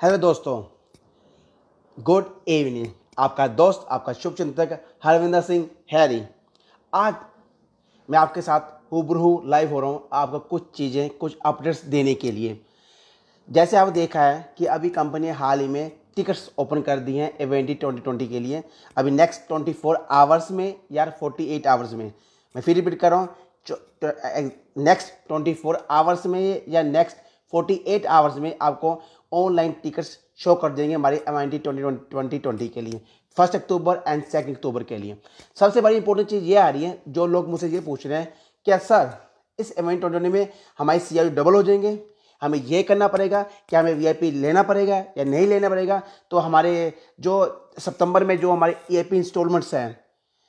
Hello दोस्तों, good evening. आपका दोस्त, आपका शुभ चिंतक हरविंदर सिंह हैरी। आज मैं आपके साथ हुबरू लाइव हो रहा हूँ आपको कुछ चीज़ें, कुछ अपडेट्स देने के लिए। जैसे आप देखा है कि अभी कंपनी हाल ही में टिकट्स ओपन कर दी हैं इवेंटी ट्वेंटी ट्वेंटी के लिए। अभी नेक्स्ट ट्वेंटी फोर आवर्स में या फोर्टी एट आवर्स में। मैं फिर रिपीट कर रहा हूँ नेक्स्ट ट्वेंटी फोर आवर्स में या नेक्स्ट फोर्टी एट आवर्स में आपको ऑनलाइन टिकट्स शो कर देंगे हमारे एम आई ट्वेंटी ट्वेंटी के लिए first October and second October के लिए। सबसे बड़ी इंपॉर्टेंट चीज़ ये आ रही है, जो लोग मुझसे ये पूछ रहे हैं, क्या सर, इस एम आई ट्वेंटी में हमारी सी डबल हो जाएँगे? हमें ये करना पड़ेगा क्या हमें वीआईपी लेना पड़ेगा या नहीं लेना पड़ेगा? तो हमारे जो सितंबर में जो हमारे ई आई इंस्टॉलमेंट्स हैं,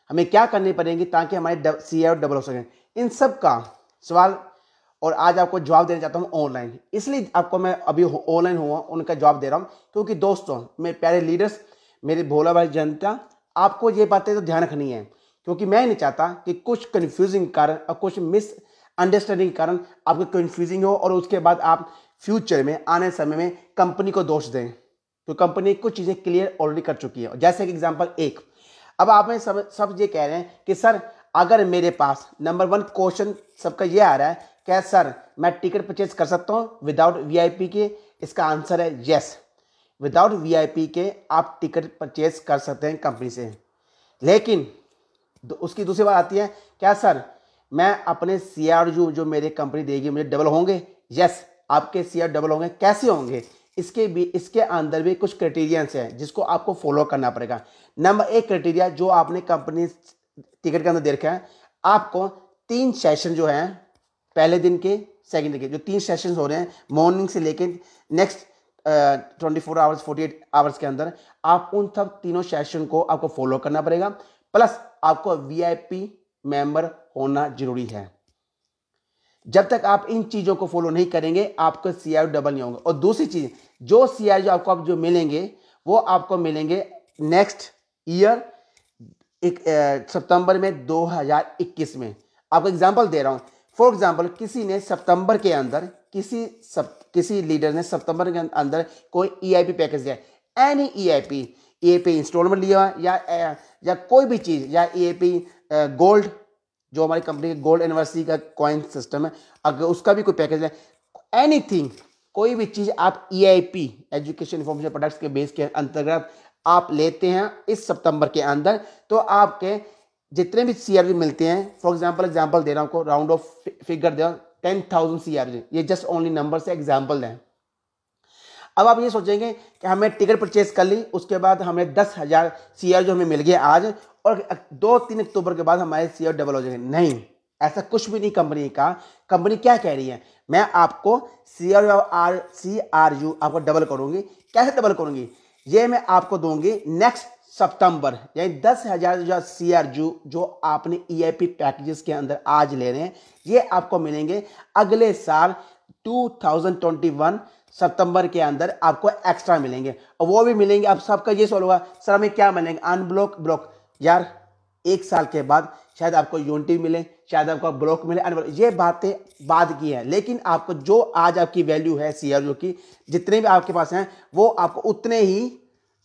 हमें क्या करनी पड़ेंगी ताकि हमारे सी आई डबल हो सकें? इन सब का सवाल और आज आपको जवाब देना चाहता हूँ ऑनलाइन। इसलिए आपको मैं अभी ऑनलाइन हुआ, उनका जवाब दे रहा हूँ। क्योंकि दोस्तों, मेरे प्यारे लीडर्स, मेरे भोला भाई जनता, आपको ये बातें तो ध्यान रखनी है। क्योंकि मैं नहीं चाहता कि कुछ कन्फ्यूजिंग कारण और कुछ मिस अंडरस्टैंडिंग कारण आपको कन्फ्यूजिंग हो और उसके बाद आप फ्यूचर में, आने समय में कंपनी को दोष दें। तो कंपनी कुछ चीज़ें क्लियर ऑलरेडी कर चुकी है। जैसे कि एग्ज़ाम्पल एक, अब आप सब सब ये कह रहे हैं कि, सर, अगर मेरे पास नंबर वन क्वेश्चन सबका ये आ रहा है क्या सर मैं टिकट परचेज कर सकता हूँ विदाउट वीआईपी के? इसका आंसर है यस विदाउट वीआईपी के आप टिकट परचेज कर सकते हैं कंपनी से। लेकिन उसकी दूसरी बात आती है, क्या सर मैं अपने सी आर जो मेरे कंपनी देगी, मुझे डबल होंगे? यस आपके सी आर डबल होंगे। कैसे होंगे? इसके भी, इसके अंदर भी कुछ क्राइटेरियंस हैं जिसको आपको फॉलो करना पड़ेगा। नंबर एक क्राइटेरिया जो आपने कंपनी टिकट के अंदर दे रखा है, आपको तीन सेशन जो हैं पहले दिन के सेकंड दिन के, जो तीन सेशन हो रहे हैं मॉर्निंग से लेकर next twenty four hours forty eight hours के अंदर, आप उन सब तीनों सेशन को आपको फॉलो करना पड़ेगा। प्लस आपको वीआईपी मेंबर होना ज़रूरी है। जब तक आप इन चीज़ों को फॉलो नहीं करेंगे, आपको सी डबल नहीं होगा। और दूसरी चीज़, जो सीआई जो आपको आप जो मिलेंगे, वो आपको मिलेंगे नेक्स्ट ईयर सितंबर में 2021 में। आपको एग्जांपल दे रहा हूँ। फॉर एग्ज़ाम्पल किसी ने सितंबर के अंदर, किसी सब, किसी लीडर ने सितंबर के अंदर कोई ईआईपी पैकेज दिया एनी ईआईपी ईआईपी इंस्टॉलमेंट लिया या या कोई भी चीज़, या ईआईपी गोल्ड जो हमारी कंपनी के गोल्ड एनिवर्सरी का कॉइन सिस्टम है, अगर उसका भी कोई पैकेज है एनीथिंग कोई भी चीज़ आप E I P education information products के बेस के अंतर्गत आप लेते हैं इस सितंबर के अंदर तो आपके जितने भी सी मिलते हैं फॉर एग्ज़ाम्पल एग्ज़ाम्पल दे रहा हूँ राउंड ऑफ़ फिगर दे टेन थाउज़ेंड सी आर ये जस्ट ओनली नंबर से एग्ज़ाम्पल दें अब आप ये सोचेंगे कि हमें टिकट परचेज कर ली, उसके बाद हमें दस हज़ार सी जो हमें मिल गया आज, और दो तीन अक्टूबर के बाद हमारे सी डबल हो जाएँगे। नहीं, ऐसा कुछ भी नहीं कंपनी का। कंपनी क्या कह रही है? मैं आपको C R C R you आपको डबल करूँगी। कैसे डबल करूँगी? ये मैं आपको दूँगी। नेक्स्ट सितंबर, यानी दस हज़ार जो सी आर जू, जो आपने ई आई पी पैकेजेस के अंदर आज ले रहे हैं, ये आपको मिलेंगे अगले साल 2021 सितंबर के अंदर आपको एक्स्ट्रा मिलेंगे। और वो भी मिलेंगे, अब सबका ये सवाल होगा, सर, हमें क्या मिलेंगे? अनब्लॉक ब्लॉक यार, एक साल के बाद शायद आपको यूनिटी मिले, शायद आपको ब्लॉक मिले अनब्लॉक ये बातें बाद की है, लेकिन आपको जो आज आपकी वैल्यू है सी की, जितने भी आपके पास हैं, वो आपको उतने ही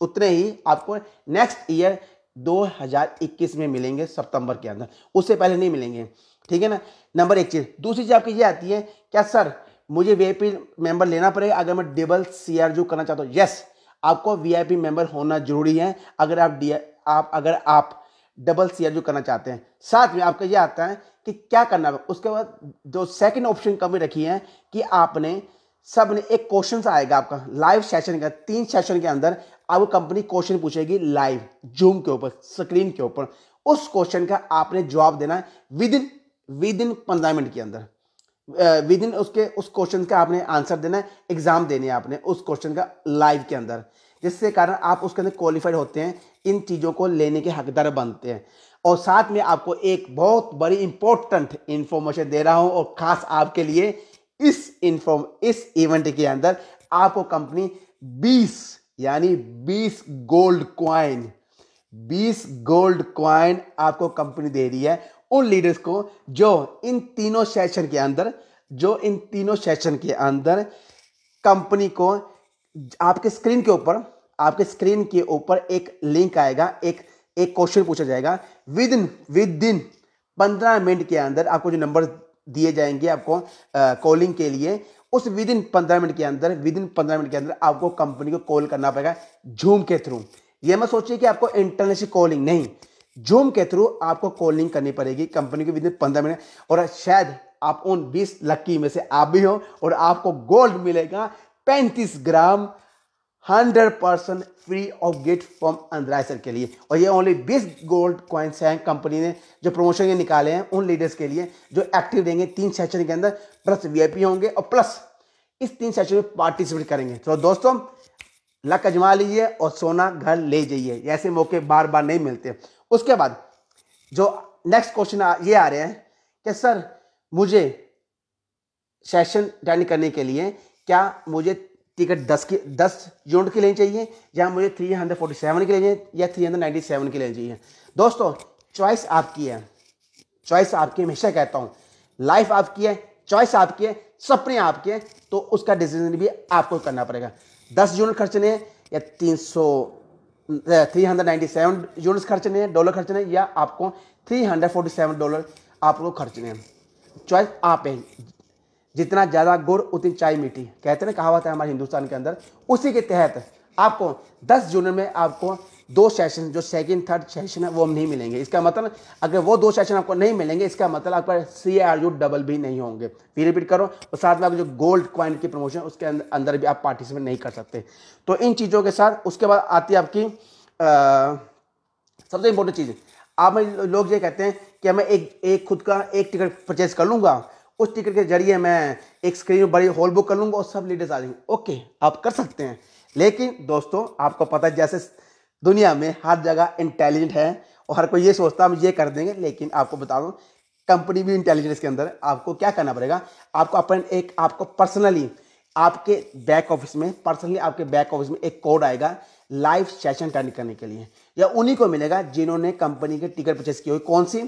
उतने ही आपको नेक्स्ट ईयर 2021 में मिलेंगे सितंबर के अंदर। उससे पहले नहीं मिलेंगे। ठीक है ना? नंबर एक चीज़। दूसरी चीज़ आपकी ये आती है, क्या सर मुझे वीआईपी मेंबर लेना पड़ेगा? अगर मैं डबल सी आर करना चाहता हूँ यस आपको वीआईपी मेंबर होना ज़रूरी है। अगर आप डी आप, अगर आप डबल सी आर करना चाहते हैं। साथ में आपका ये आता है कि क्या करना है? उसके बाद जो सेकंड ऑप्शन कभी रखी है कि आपने सबने एक क्वेश्चन आएगा आपका। लाइव सेशन का, तीन सेशन के अंदर आपको कंपनी क्वेश्चन पूछेगी लाइव जूम के ऊपर स्क्रीन के ऊपर। उस क्वेश्चन का आपने जवाब देना है विद इन विद इन पंद्रह मिनट के अंदर। विद इन उसके, उस क्वेश्चन का आपने आंसर देना है एग्ज़ाम देने है आपने उस क्वेश्चन का लाइव के अंदर। जिससे कारण आप उसके अंदर क्वालिफाइड होते हैं, इन चीज़ों को लेने के हकदार बनते हैं। और साथ में आपको एक बहुत बड़ी इंपॉर्टेंट इंफॉर्मेशन दे रहा हूँ और खास आपके लिए इस इन्फॉर्म इस इवेंट के अंदर आपको कंपनी 20 यानी 20 गोल्ड क्वाइन 20 गोल्ड क्वाइन आपको कंपनी दे रही है उन लीडर्स को जो इन तीनों सेशन के अंदर, जो इन तीनों सेशन के अंदर कंपनी को, आपके स्क्रीन के ऊपर, आपके स्क्रीन के ऊपर एक लिंक आएगा, एक एक क्वेश्चन पूछा जाएगा। विद इन विद इन पंद्रह मिनट के अंदर आपको जो नंबर दिए जाएँगे आपको कॉलिंग के लिए उस विद इन पंद्रह मिनट के अंदर विद इन पंद्रह मिनट के अंदर आपको कंपनी को कॉल करना पड़ेगा जूम के थ्रू ये मैं सोचिए कि आपको इंटरनेशनल कॉलिंग नहीं। जूम के थ्रू आपको कॉलिंग करनी पड़ेगी कंपनी को विद इन पंद्रह मिनट। और शायद आप उन बीस लक्की में से आप भी हो और आपको गोल्ड मिलेगा पैंतीस gram hundred percent free of gift from अंदराइसर के लिए। और ये ओनली बीस गोल्ड कॉइन्स हैं कंपनी ने जो प्रमोशन के निकाले हैं उन लीडर्स के लिए जो एक्टिव रहेंगे तीन सेशन के अंदर प्लस वीआईपी होंगे और प्लस इस तीन सेशन में पार्टिसिपेट करेंगे। तो दोस्तों, लक अजमा लीजिए और सोना घर ले जाइए। ऐसे मौके बार बार नहीं मिलते। उसके बाद जो नेक्स्ट क्वेश्चन ये आ रहे हैं कि, सर, मुझे सेशन अटेंड करने के लिए क्या मुझे टिकट दस की, दस यूनिट की लेनी चाहिए, या मुझे थ्री हंड्रेड फोर्टी सेवन की लेनी चाहिए या थ्री हंड्रेड नाइन्टी सेवन की लेनी चाहिए। दोस्तों चॉइस आपकी है। चॉइस आपकी हमेशा कहता हूँ। लाइफ आपकी है चॉइस आपकी है, सपने आपके हैं तो उसका डिसीज़न भी आपको करना पड़ेगा। दस यूनिट खर्चने हैं, या तीन सौ three hundred ninety seven units खर्चने हैं डॉलर खर्चने या आपको three hundred forty seven dollar आपको खर्चने हैं। चॉइस आप है। जितना ज़्यादा गुड़, उतनी चाय मीठी कहते हैं कहावत है हमारे हिंदुस्तान के अंदर, उसी के तहत आपको 10 जून में आपको दो सेशन जो सेकंड थर्ड सेशन है, वो हम नहीं मिलेंगे। इसका मतलब अगर वो दो सेशन आपको नहीं मिलेंगे, इसका मतलब आपका सी आर यू डबल भी नहीं होंगे। फिर रिपीट करो, और साथ में आप जो गोल्ड क्वाइन की प्रमोशन उसके अंदर भी आप पार्टिसिपेट नहीं कर सकते। तो इन चीज़ों के साथ, उसके बाद आती है आपकी सबसे इंपॉर्टेंट चीज़। आप लोग ये कहते हैं कि मैं एक एक खुद का एक टिकट परचेज कर लूँगा उस टिकट के ज़रिए मैं एक स्क्रीन बड़ी हॉल बुक कर लूँगा और सब लीडर्स आ जाएँगे। ओके आप कर सकते हैं। लेकिन दोस्तों, आपको पता है जैसे दुनिया में हर जगह इंटेलिजेंट है और हर कोई ये सोचता है, हम ये कर देंगे, लेकिन आपको बता दूँ कंपनी भी इंटेलिजेंस के अंदर। आपको क्या करना पड़ेगा? आपको अपन एक, आपको पर्सनली आपके बैक ऑफ़िस में पर्सनली आपके बैक ऑफ़िस में एक कोड आएगा लाइव सेशन अटेंड करने के लिए। या उन्हीं को मिलेगा जिन्होंने कंपनी के टिकट परचेस की हुई कौन सी?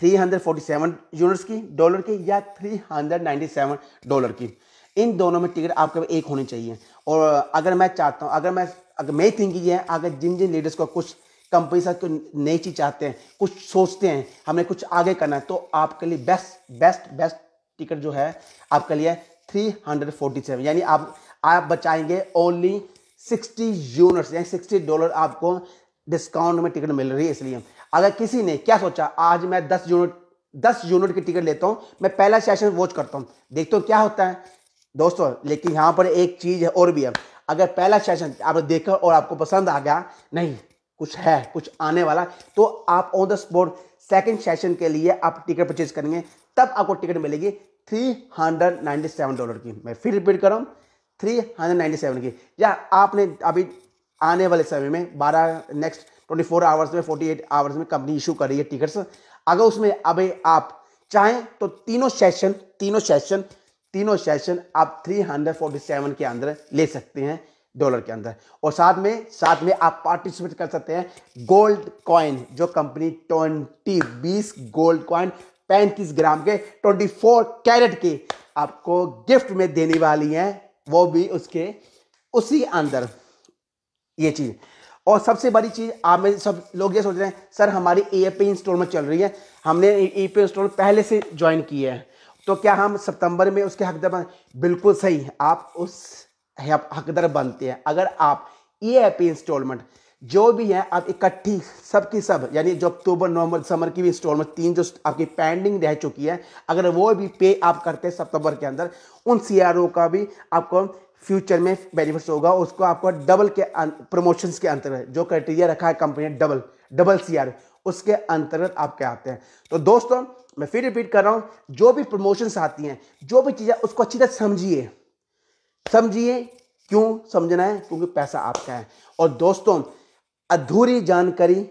347 यूनिट्स की डॉलर की या 397 डॉलर की। इन दोनों में टिकट आपके एक होनी चाहिए। और अगर मैं चाहता हूँ, अगर मैं, अगर मेरी थिंकिंग ये है, अगर जिन जिन लीडर्स को कुछ कंपनी साथ नई चीज़ चाहते हैं, कुछ सोचते हैं हमें कुछ आगे करना है तो आपके लिए बेस्ट बेस्ट बेस्ट टिकट जो है, आपके लिए थ्री हंड्रेड फोर्टी सेवन यानी आप आप बचाएँगे ओनली सिक्सटी यूनिट्स यानी सिक्सटी डॉलर आपको डिस्काउंट में टिकट मिल रही है, इसलिए। अगर किसी ने क्या सोचा, आज मैं दस यूनिट दस यूनिट की टिकट लेता हूँ, मैं पहला सेशन वॉच करता हूँ। देखते हो क्या होता है। दोस्तों, लेकिन यहाँ पर एक चीज़ है और भी है। अगर पहला सेशन आपने देखा और आपको पसंद आ गया, नहीं, कुछ है, कुछ आने वाला तो आप on the spot second session के लिए आप टिकट परचेज करेंगे। तब आपको टिकट मिलेगी three hundred ninety seven dollar की। मैं फिर रिपीट कर रहा हूँ थ्री हंड्रेड नाइन्टी सेवन की। या आपने अभी आने वाले समय में बारह नेक्स्ट ट्वेंटी फोर आवर्स में फोर्टी एट आवर्स में कंपनी इशू कर रही है टिकट्स अगर उसमें अब आप चाहें तो तीनों सेशन तीनों सेशन तीनों सेशन आप थ्री हंड्रेड फोर्टी सेवन के अंदर ले सकते हैं डॉलर के अंदर। और साथ में साथ में आप पार्टिसिपेट कर सकते हैं गोल्ड कॉइन जो कंपनी ट्वेंटी बीस गोल्ड कॉइन पैंतीस ग्राम के ट्वेंटी फोर कैरेट के आपको गिफ्ट में देने वाली हैं। वो भी उसके, उसी अंदर। ये चीज़। और सबसे बड़ी चीज़ आप में सब लोग ये सोच रहे हैं, सर, हमारी ए पे इंस्टॉलमेंट चल रही है। हमने ए पे इंस्टॉलमेंट पहले से ज्वाइन की है। तो क्या हम सितंबर में उसके हकदार बन बिल्कुल सही। आप उस हकदार बनते हैं। अगर आप ए पे इंस्टॉलमेंट जो भी है, आप इकट्ठी सब की सब, यानी जो अक्टूबर, नवंबर दिसंबर की भी इंस्टॉलमेंट तीन जो आपकी पेंडिंग रह चुकी है, अगर वो भी पे आप करते हैं सितंबर के अंदर, उन सीआरओ का भी आपको फ्यूचर में बेनिफिट्स होगा, उसको आपको डबल के प्रमोशंस के अंतर्गत, जो क्राइटेरिया रखा है कंपनी ने डबल डबल सीआर उसके अंतर्गत आपके आते हैं। तो दोस्तों, मैं फिर रिपीट कर रहा हूँ, जो भी प्रमोशंस आती हैं, जो भी चीज़ें, उसको अच्छी तरह समझिए। समझिए क्यों समझना है? क्योंकि पैसा आपका है। और दोस्तों, अधूरी जानकारी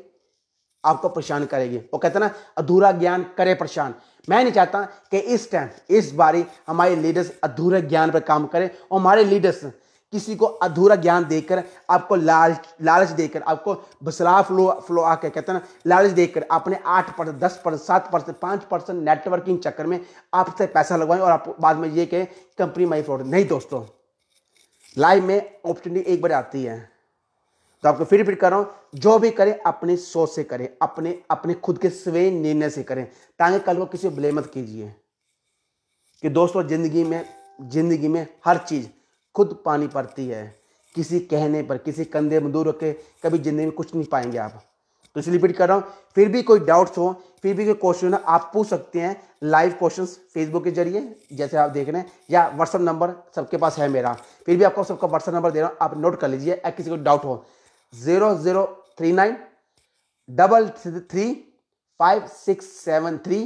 आपको परेशान करेगी। वो कहते ना, अधूरा ज्ञान करे परेशान। मैं नहीं चाहता कि इस टाइम इस बारी हमारे लीडर्स अधूरे ज्ञान पर काम करें और हमारे लीडर्स किसी को अधूरा ज्ञान देकर आपको लालच लालच देकर आपको बसरा फ्लो फ्लो आके कहते हैं ना, लालच देकर अपने आठ परसेंट, दस परसेंट, सात परसेंट, पाँच परसेंट नेटवर्किंग चक्कर में आपसे पैसा लगवाएँ और आप बाद में ये कहें, कंपनी माई फ्रॉड नहीं दोस्तों लाइफ में अपॉर्चुनिटी एक बार आती है। तो आपको फिर रिपीट कर रहा हूँ, जो भी करें, अपनी सोच से करें, अपने अपने खुद के स्वयं निर्णय से करें, ताकि कल को किसी ब्लेम मत कीजिए। कि दोस्तों, ज़िंदगी में ज़िंदगी में हर चीज़ खुद पानी पड़ती है। किसी कहने पर, किसी कंधे में दूर रख के कभी ज़िंदगी में कुछ नहीं पाएँगे आप। तो इसलिए रिपीट कर रहा हूँ, फिर भी कोई डाउट्स हो, फिर भी कोई क्वेश्चन है, आप पूछ सकते हैं लाइव क्वेश्चन फेसबुक के ज़रिए, जैसे आप देख रहे हैं, या व्हाट्सअप नंबर सबके पास है मेरा। फिर भी आपको सबका व्हाट्सअप नंबर दे रहा हूँ, आप नोट कर लीजिए या किसी को डाउट हो zero zero three nine, double three five six seven three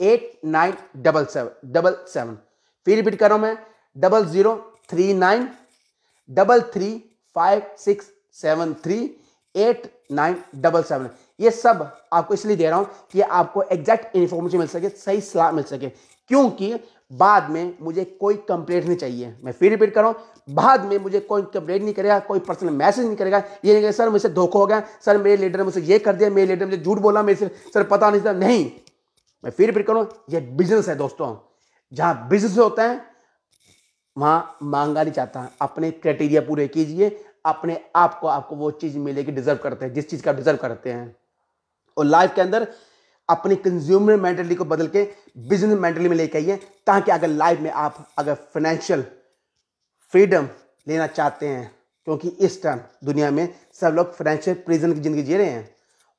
eight nine double seven double seven. फिर रिपीट कर रहा हूँ मैं, double zero three nine, double three five six seven three eight nine double seven. ये सब आपको इसलिए दे रहा हूँ कि आपको एग्जैक्ट इन्फॉर्मेशन मिल सके, सही सलाह मिल सके, क्योंकि बाद में मुझे कोई कंप्लेंट नहीं चाहिए। मैं फिर रिपीट कर रहा हूँ, बाद में मुझे कोई कंप्लेंट नहीं करेगा, कोई पर्सनल मैसेज नहीं करेगा। ये नहीं करेगा, सर, मुझसे धोखा हो गया, सर, मेरे लीडर ने मुझसे ये कर दिया, मेरे लीडर ने मुझे झूठ बोला, मेरे से, सर, पता नहीं था। नहीं, मैं फिर रिपीट करूँ ये बिज़नेस है दोस्तों। जहाँ बिज़नेस होता है, वहाँ मांगा नहीं चाहता अपने क्राइटेरिया पूरे कीजिए, अपने आप को, आपको वो चीज़ मिलेगी डिजर्व करते हैं, जिस चीज़ का डिजर्व करते हैं। और लाइफ के अंदर अपनी कंज्यूमर मेंटलिटी को बदल के बिज़नेस मेंटलिटी में लेके आइए, ताकि अगर लाइफ में आप अगर फाइनेंशियल फ्रीडम लेना चाहते हैं, क्योंकि इस टाइम दुनिया में सब लोग फाइनेंशियल प्रिजन की ज़िंदगी जी रहे हैं,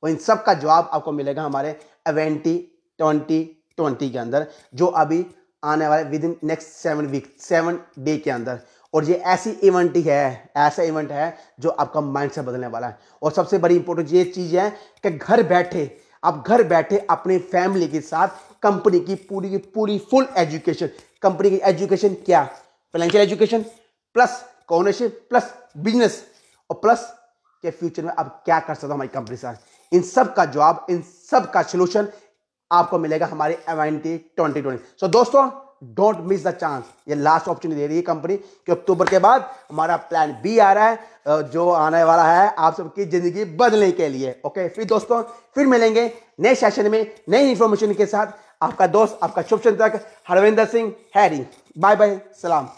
और इन सब का जवाब आपको मिलेगा हमारे एवेंटी ट्वेंटी ट्वेंटी के अंदर, जो अभी आने वाले within next seven week seven day के अंदर। और ये ऐसी इवेंट ही है ऐसा इवेंट है जो आपका माइंड से बदलने वाला है। और सबसे बड़ी इंपॉर्टेंट ये चीज़ है कि घर बैठे आप घर बैठे अपने फैमिली के साथ कंपनी की पूरी की पूरी फुल एजुकेशन कंपनी की एजुकेशन क्या? Financial education plus ownership plus business और प्लस के फ्यूचर में आप क्या कर सकते हो हमारी कंपनी के साथ? इन सब का जवाब, इन सब का सोल्यूशन आपको मिलेगा हमारे एवेंटी ट्वेंटी ट्वेंटी सो दोस्तों डोंट मिस द चांस ये लास्ट ऑप्शन दे रही है कंपनी कि अक्टूबर के बाद हमारा प्लान बी आ रहा है जो आने वाला है आप सबकी ज़िंदगी बदलने के लिए। ओके फिर दोस्तों, फिर मिलेंगे नए सेशन में नई इंफॉर्मेशन के साथ। आपका दोस्त, आपका शुभ चिंतक Harvinder Singh, Harry. Bye bye सलाम।